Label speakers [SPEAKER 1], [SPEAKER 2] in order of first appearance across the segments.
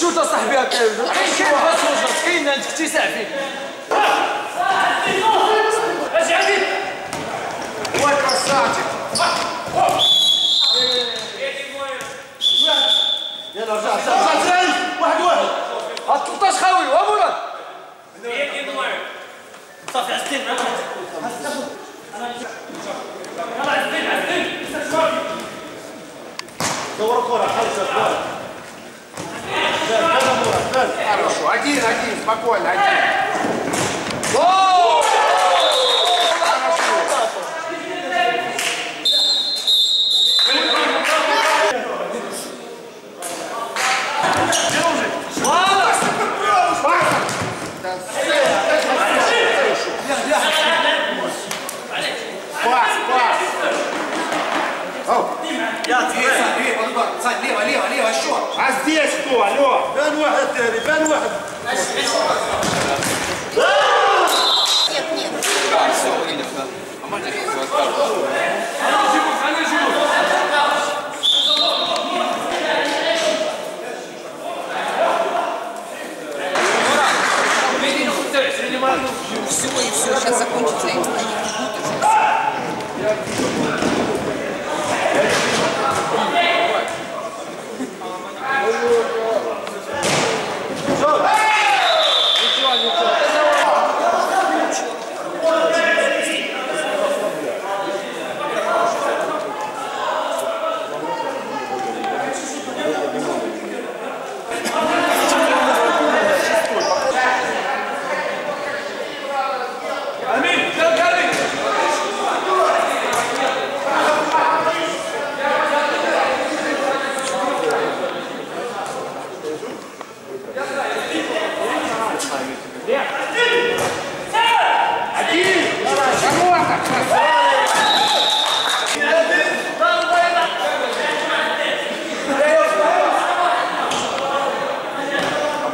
[SPEAKER 1] الشوط صاحبي هكا كاين
[SPEAKER 2] كاين بس وجهك كاين انت اتساع فيك أجي عندي وين واحد
[SPEAKER 1] واحد 13 خاوي ها مراد
[SPEAKER 3] صافي عزتين
[SPEAKER 2] معاك يلا عزتين عزتين دور الكره خلصت Хорошо, один, один, спокойно, один. Оу.
[SPEAKER 3] صايد ليوا ليوا ليوا الشوط
[SPEAKER 2] А здесь кто? Алло. Бен واحد تاني, бен واحد.
[SPEAKER 4] Нет, нет. Все и все, сейчас закончится,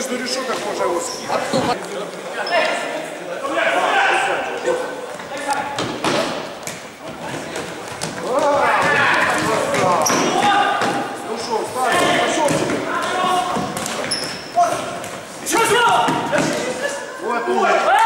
[SPEAKER 2] между решеток можно его скинуть. Вот
[SPEAKER 1] он.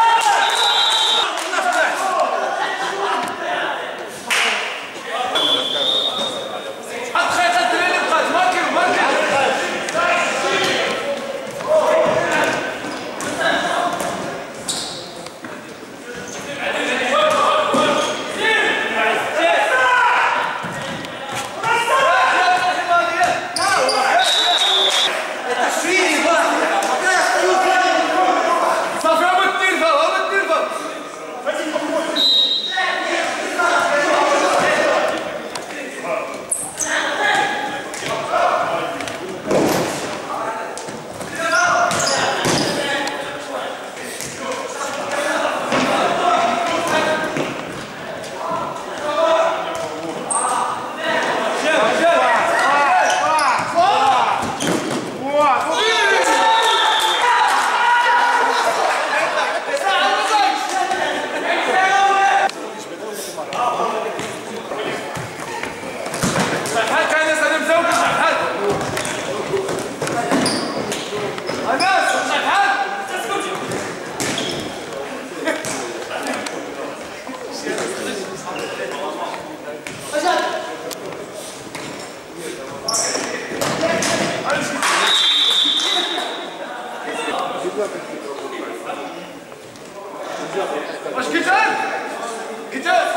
[SPEAKER 1] Başka geçer! Geçer!